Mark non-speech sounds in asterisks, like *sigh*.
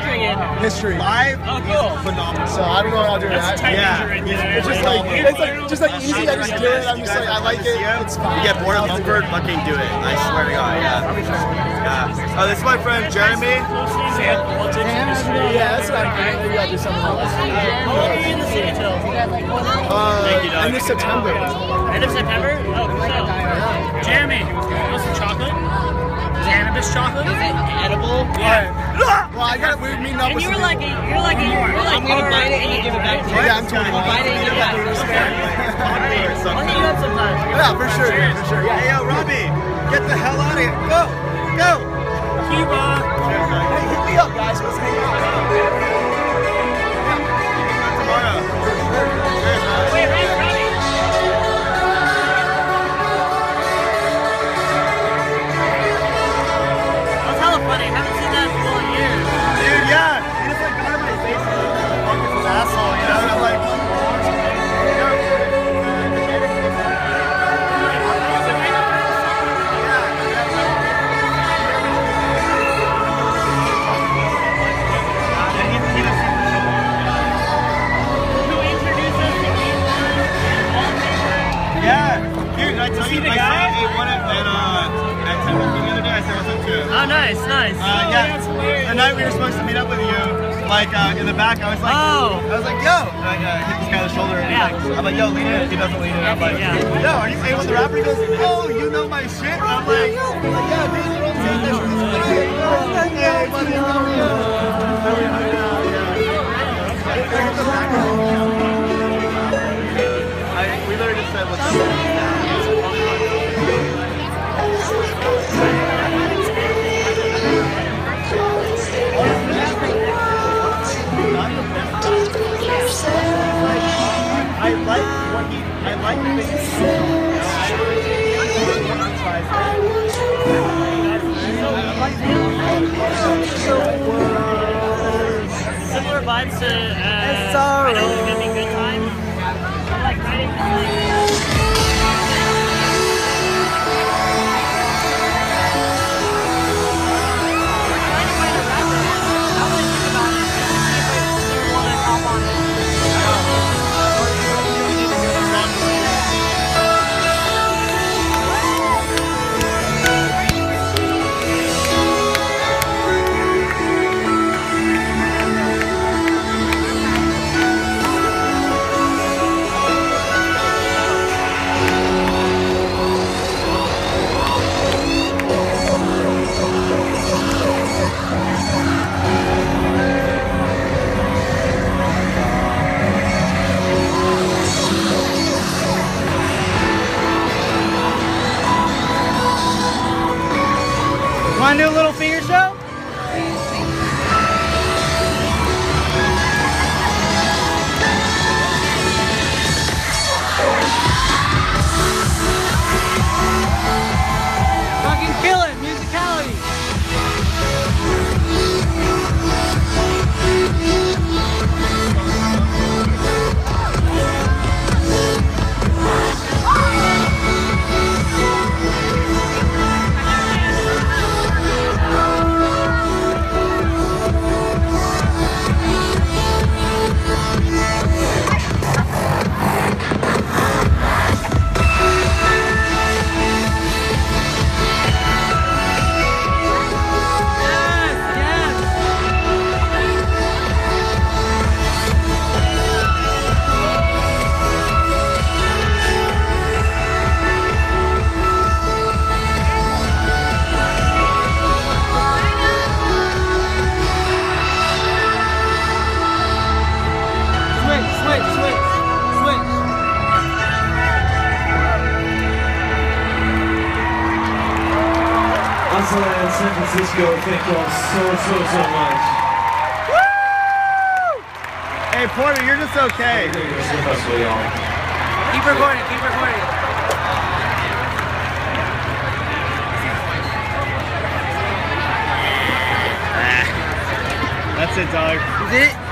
majoring in? history. Live, Oh, cool. phenomenal. So I don't know how to do That's that. tight Yeah. major. It's just like it's like just like easy. I just do it. I'm just like I like it. It's fine. You get bored of Mumford, fucking do it. I swear to God, yeah. Yeah. Oh, this is my friend Jeremy. Sam politics and history. Yeah, that's what I'm doing. Maybe I'll do something else. How long are you in the city till? Uh, end of September. End of September? Oh, so. I got we're meeting up And with you were like, you're like, you're like, I'm gonna bite it and you give it back to Yeah, I'm 21. Bite it and give it back. I'll hit you up *laughs* sometime. Yeah, for sure. For sure. Hey, yo, Robbie, get the hell out of here. Go, go. Oh, nice, nice. Uh, yeah. The night we were supposed to meet up with you, like uh, in the back, I was like, Oh. I was like, yo, and I uh, hit this guy on the shoulder, and he's Yeah. like, I'm like, yo, lean in. He doesn't lean in. I'm like, Yeah. yo, are you able to rapper? He goes, oh, you know my shit. And I'm like, yo, I'm like, yeah, dude, you don't say this. Hey, buddy, how are you? I like what he, I like Similar vibes to. Uh, I know it's gonna be good Want to do a little Francisco, thank you all so, so, so much. Hey, Porter, you're just okay. Thank you so much y'all. Keep recording, keep recording. Ah, that's it, dog. Is it?